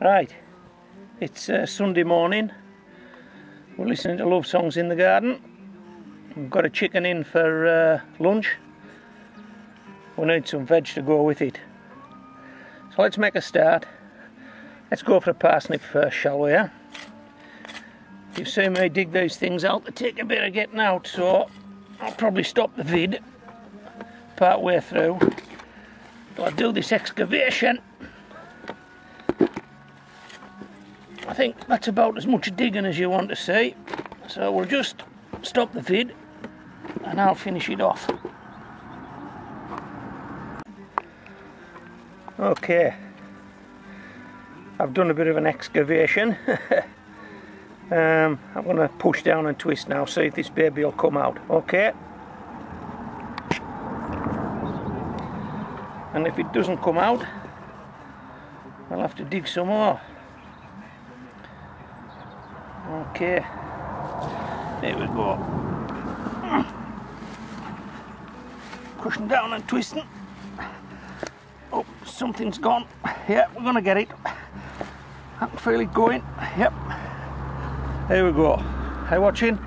Right, it's uh, Sunday morning. We're listening to love songs in the garden. We've got a chicken in for uh, lunch. We need some veg to go with it. So let's make a start. Let's go for a parsnip first, shall we? Eh? You've seen me dig these things out. They take a bit of getting out, so I'll probably stop the vid part way through. But I'll do this excavation. I think that's about as much digging as you want to see. So we'll just stop the vid and I'll finish it off. Okay, I've done a bit of an excavation. um, I'm going to push down and twist now, see if this baby will come out. Okay. And if it doesn't come out, I'll have to dig some more. Okay, there we go. Pushing down and twisting. Oh, something's gone. Yeah, we're gonna get it. I can feel it going. Yep. There we go. You watching?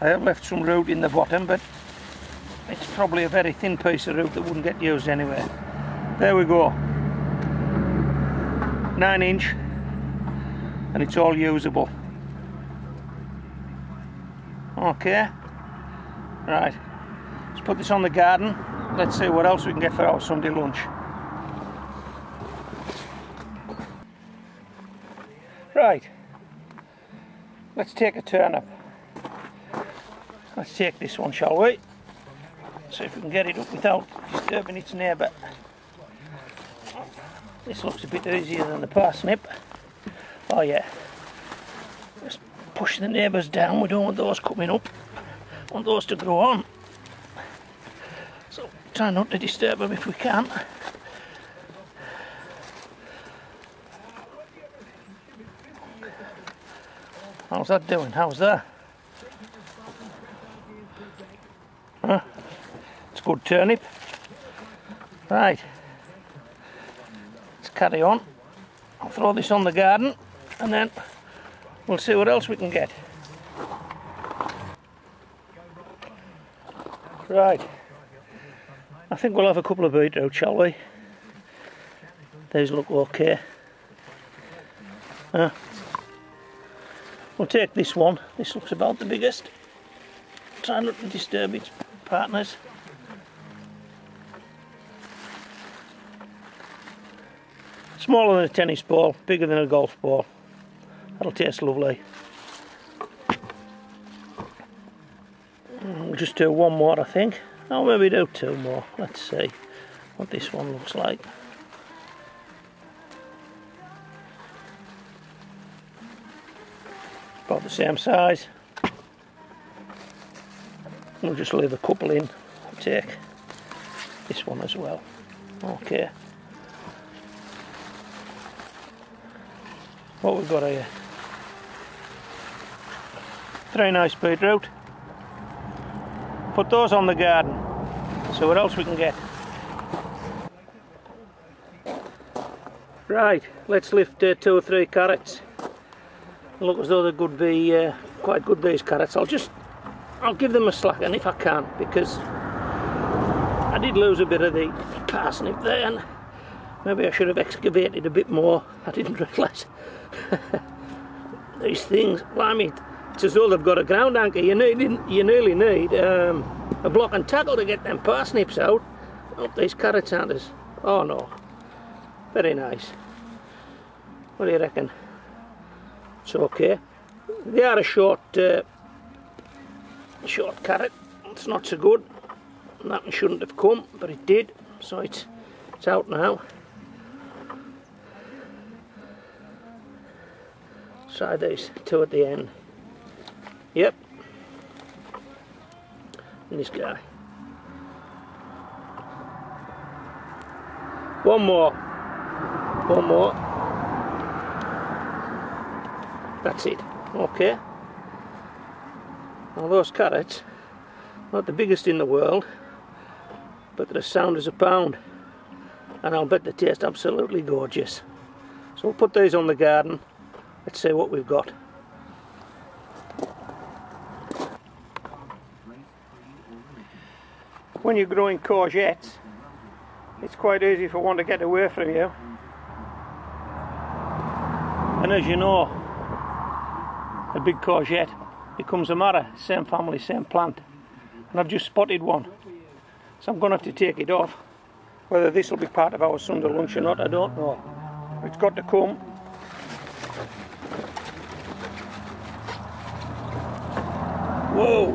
I have left some root in the bottom, but it's probably a very thin piece of root that wouldn't get used anyway. There we go. Nine inch, and it's all usable. Okay. Right. Let's put this on the garden. Let's see what else we can get for our Sunday lunch. Right. Let's take a turnip. Let's take this one, shall we? See if we can get it up without disturbing its neighbour. This looks a bit easier than the parsnip. Oh yeah. Just push the neighbours down. We don't want those coming up. want those to grow on. So try not to disturb them if we can. How's that doing? How's that? Huh? It's a good turnip. Right. Carry on. I'll throw this on the garden and then we'll see what else we can get. Right. I think we'll have a couple of beetroot, shall we? These look okay. Uh, we'll take this one. This looks about the biggest. Try not to disturb its partners. Smaller than a tennis ball, bigger than a golf ball. That'll taste lovely. Mm, we'll just do one more I think. Oh maybe do two more. Let's see what this one looks like. About the same size. We'll just leave a couple in. I'll Take this one as well. Okay. What we've got here? Three nice beetroot. Put those on the garden. See what else we can get. Right, let's lift uh, two or three carrots. Look as though they could be uh, quite good these carrots. I'll just, I'll give them a slack and if I can because I did lose a bit of the parsnip there maybe I should have excavated a bit more. I didn't realise. These things, mean, it's as though they've got a ground anchor. You need, you nearly need um, a block and tackle to get them parsnips out. Oh, these carrots aren't as, oh no, very nice. What do you reckon? It's okay. They are a short, uh, short carrot. It's not so good. That one shouldn't have come, but it did. So it's, it's out now. Try these two at the end. Yep. And this guy. One more. One more. That's it. Okay. Now those carrots, not the biggest in the world, but they're as sound as a pound. and I'll bet they taste absolutely gorgeous. So we'll put these on the garden. Let's see what we've got. When you're growing courgettes, it's quite easy for one to get away from you. And as you know, a big courgette becomes a marrow, same family, same plant. And I've just spotted one. So I'm going to have to take it off. Whether this will be part of our Sunday lunch or not, I don't know. It's got to come. Whoa!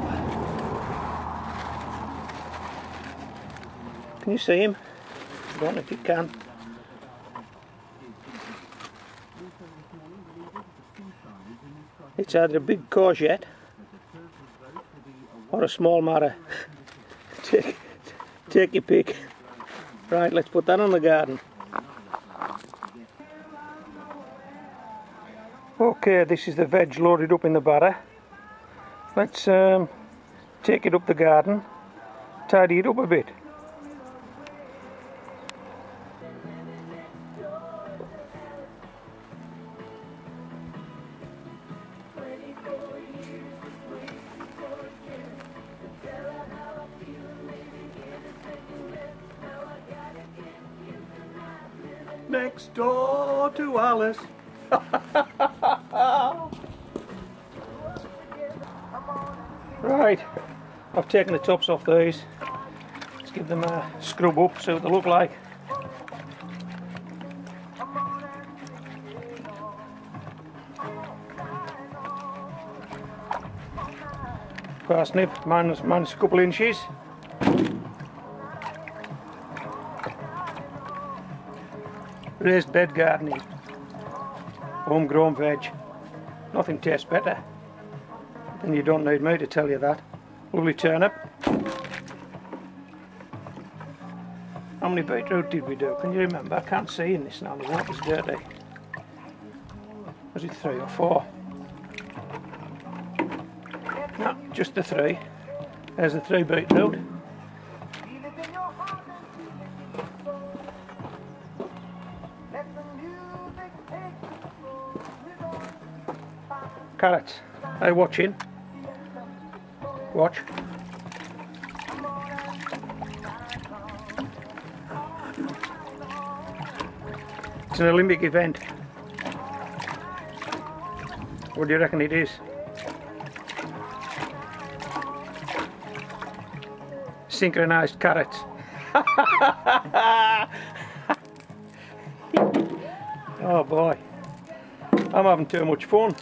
Can you see him? I don't know if you can. It's either a big courgette or a small marrow. take, take your pick. Right, let's put that on the garden. Okay, this is the veg loaded up in the barrow. Let's um, take it up the garden, tidy it up a bit. next door to Alice. right, I've taken the tops off these. Let's give them a scrub up, see what they look like. Parsnip, minus, minus a couple inches. Raised bed gardening. Homegrown veg. Nothing tastes better. And you don't need me to tell you that. Lovely turnip. How many beetroot did we do? Can you remember? I can't see in this now, the water's dirty. Was it three or four? No, just the three. There's the three beetroot. carrots. Are you watching? Watch. It's an Olympic event. What do you reckon it is? Synchronized carrots. oh boy. I'm having too much fun.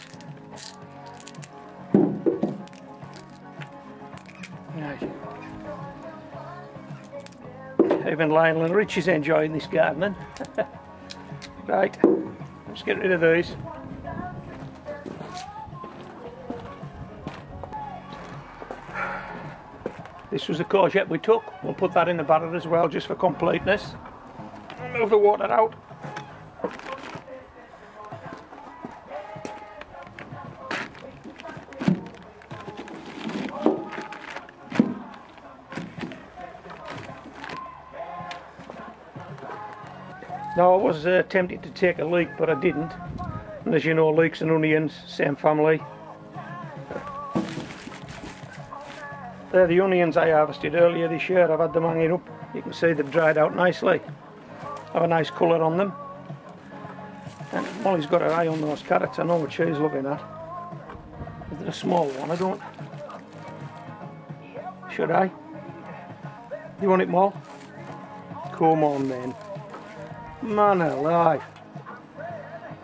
Even Lionel and Richie's enjoying this gardening. right, let's get rid of these. This was the courgette we took. We'll put that in the barrel as well just for completeness. Move the water out. Now I was uh, tempted to take a leek but I didn't. And as you know leeks and onions same family. They're the onions I harvested earlier this year. I've had them hanging up. You can see they've dried out nicely. Have a nice colour on them. And Molly's got her eye on those carrots. I know what she's looking at. Is it a small one? I don't. Should I? You want it more come on then Man alive.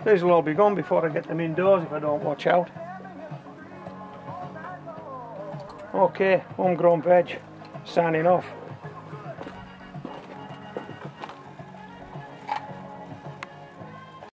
These will all be gone before I get them indoors if I don't watch out. Okay, homegrown veg, signing off.